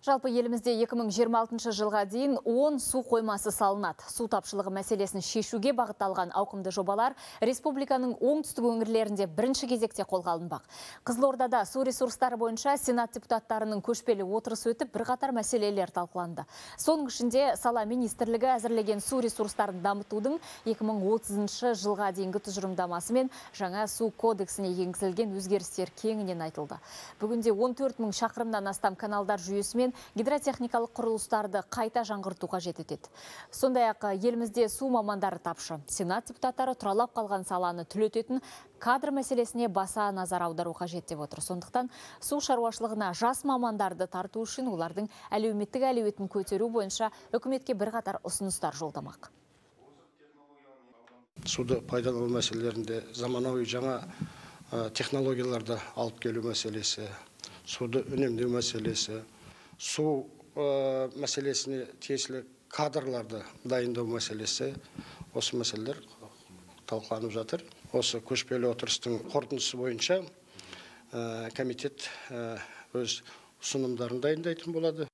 Жалпы елімізде 2026 жылға дейін 10 су қоймасы салынады. Су тапшылығы мәселесін шешуге бағытталған ауқымды жобалар республиканың оңтүстік өңірлерінде бірінші кезекте қолға алынбақ. Қызылордада су ресурстары бойынша сенат депутаттарының көшпелі отырысы өтіп, бірқатар мәселелер талқыланды. Соның ішінде сала министрлігі әзірлеген су ресурстарын дамытудың 2030 жылға дейінгі тұжырымдамасы мен жаңа су кодексіне енгізілген өзгерістер кеңінен айтылды. Бүгінде 14 мың шақырымнан астам каналдар жүйесімен гидротехникалық құрылыстарды қайта жаңғырту қажет етеді. Сондай-ақ елімізде су мамандары тапшы. Сенат депутаттары тұралап қалған саланы түлететін кадр мәселесіне баса назар аудару қажет деп отыр. Сондықтан су шаруашылығына жас мамандарды тарту үшін олардың әлеуметтік әлеуетін көтеру бойынша үкіметке бірқатар ұсыныстар жолдамақ. суды пайдалану мәселелерінде заманауи жаңа ә, технологияларды алып келу мәселесі суды үнемдеу мәселесі су ә, мәселесіне тиесілі кадрларды дайындау мәселесі осы мәселелер талқыланып жатыр. Осы көшпелі отырыстың қорытындысы бойынша ә, комитет ә, өз ұсынымдарын дайындайтын болады.